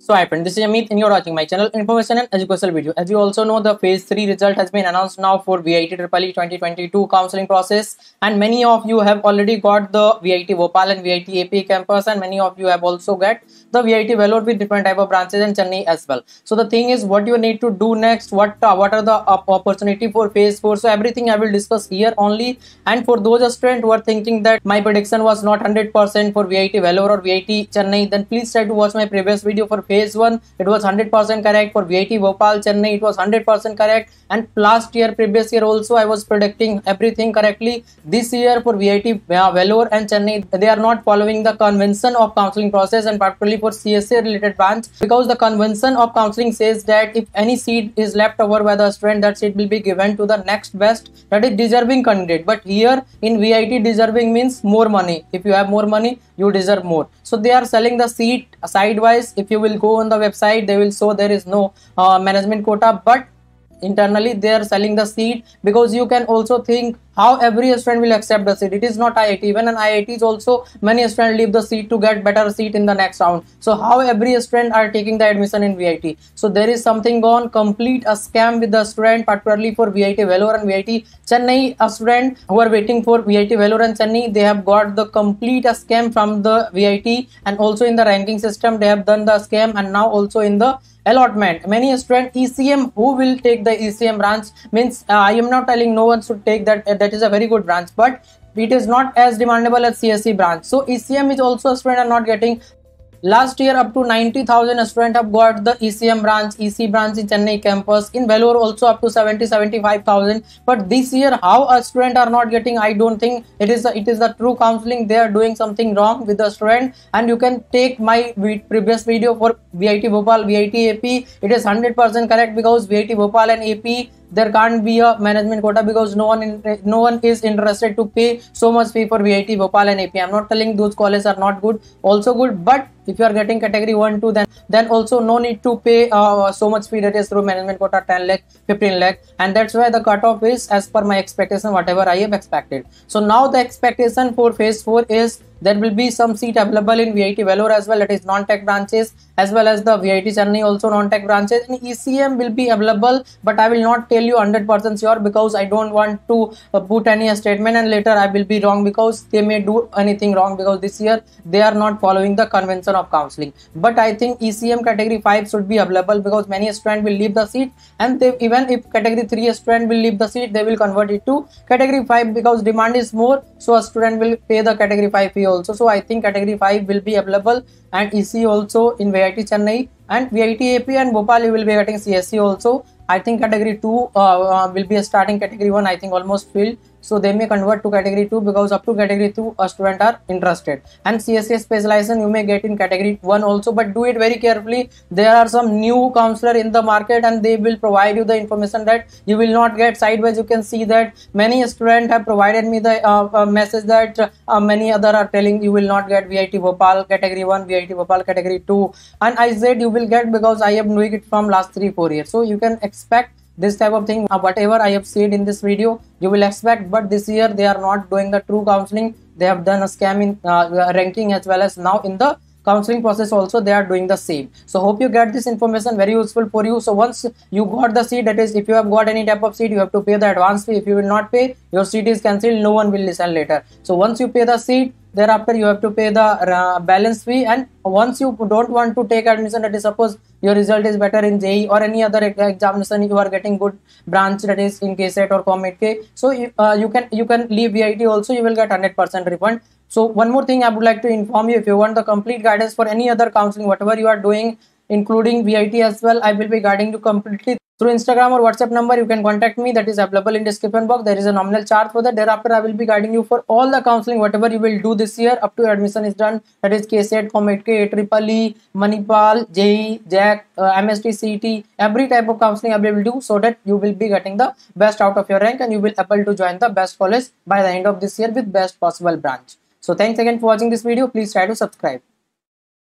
So hi friend, this is Amit and you're watching my channel Information and Educational Video. As you also know, the phase 3 result has been announced now for VIT EEE 2022 counseling process and many of you have already got the VIT Bhopal and VIT AP campus and many of you have also got the VIT Vellore with different type of branches in Chennai as well. So the thing is what you need to do next, what uh, what are the uh, opportunity for phase 4. So everything I will discuss here only. And for those students who are thinking that my prediction was not 100% for VIT Vellore or VIT Chennai then please try to watch my previous video for phase phase 1 it was 100% correct. For VIT Bhopal Chennai it was 100% correct. And last year previous year also I was predicting everything correctly. This year for VIT uh, and Chennai they are not following the convention of counseling process and particularly for CSE related branch because the convention of counseling says that if any seat is left over by the student that seat will be given to the next best that is deserving candidate. But here in VIT deserving means more money. If you have more money you deserve more. So they are selling the seat sidewise. If you will go on the website they will show there is no uh, management quota but internally they are selling the seat because you can also think how every student will accept the seat it is not iit even in iits also many students leave the seat to get better seat in the next round. So how every student are taking the admission in vit so there is something gone complete a scam with the student particularly for vit Vellore and vit chennai a student who are waiting for vit Vellore and chennai they have got the complete a scam from the vit and also in the ranking system they have done the scam and now also in the allotment. Many student ecm who will take the ecm branch means uh, i am not telling no one should take that uh, that is a very good branch but it is not as demandable as csc branch. So ecm is also a student are not getting Last year, up to 90,000 students have got the ECM branch, EC branch in Chennai campus. In Vellore, also up to 70, 75,000. But this year, how a student are not getting, I don't think it is. it is the true counseling. They are doing something wrong with the student. And you can take my previous video for VIT Bhopal, VIT AP. It is 100% correct because VIT Bhopal and AP there can't be a management quota because no one in, no one is interested to pay so much fee for VIT Bhopal and AP. I'm not telling those colleges are not good, also good, but if you are getting category 1 2 then then also no need to pay uh, so much fee that is through management quota 10 lakh 15 lakh and that's why the cutoff is as per my expectation whatever i have expected so now the expectation for phase 4 is there will be some seat available in VIT Vellore as well. That is non-tech branches as well as the VIT Chennai also non-tech branches. And ECM will be available but I will not tell you 100% sure because I don't want to uh, put any statement and later I will be wrong because they may do anything wrong because this year they are not following the convention of counseling. But I think ECM category 5 should be available because many students will leave the seat and they, even if category 3 student will leave the seat they will convert it to category 5 because demand is more so a student will pay the category 5 fee also. So i think category 5 will be available and ec also in vit chennai and vit ap and bhopal you will be getting csc also. I think category 2 uh, uh, will be a starting category 1 i think almost filled so they may convert to category 2 because up to category 2 a student are interested. And CSE specialization you may get in category 1 also but do it very carefully. There are some new counselor in the market and they will provide you the information that you will not get. Sideways you can see that many students have provided me the uh, uh, message that uh, many other are telling you will not get VIT Bhopal category 1 VIT Bhopal category 2 and I said you will get because I am doing it from last 3 4 years. So you can expect this type of thing uh, whatever i have said in this video you will expect but this year they are not doing the true counseling. They have done a scam in uh, ranking as well as now in the counseling process also they are doing the same. So hope you get this information very useful for you. So once you got the seat that is if you have got any type of seat you have to pay the advance fee. If you will not pay your seat is cancelled no one will listen later. So once you pay the seat thereafter you have to pay the uh, balance fee and once you don't want to take admission that is suppose your result is better in JEE or any other examination you are getting good branch that is in KCET or COMEDK so you, uh, you can you can leave VIT also you will get 100% refund. So one more thing I would like to inform you if you want the complete guidance for any other counseling whatever you are doing including VIT as well I will be guiding you completely through Instagram or WhatsApp number. You can contact me. That is available in description box. There is a nominal charge for that. Thereafter I will be guiding you for all the counseling whatever you will do this year. Up to admission is done. That is KCET, COMEDK, AEEE, Manipal, JEE, JAC, uh, MST, CET every type of counseling I will do so that you will be getting the best out of your rank and you will able to join the best college by the end of this year with best possible branch. So thanks again for watching this video. Please try to subscribe.